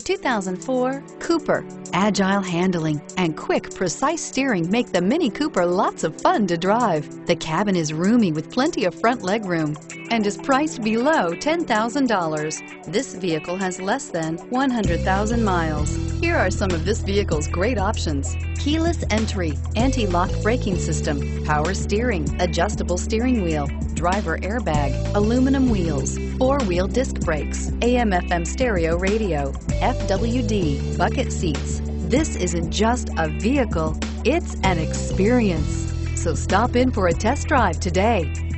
2004 Cooper. Agile handling and quick, precise steering make the Mini Cooper lots of fun to drive. The cabin is roomy with plenty of front legroom and is priced below $10,000. This vehicle has less than 100,000 miles. Here are some of this vehicle's great options. Keyless entry, anti-lock braking system, power steering, adjustable steering wheel, driver airbag, aluminum wheels, four-wheel disc brakes, AM FM stereo radio, FWD, bucket seats. This isn't just a vehicle, it's an experience. So stop in for a test drive today.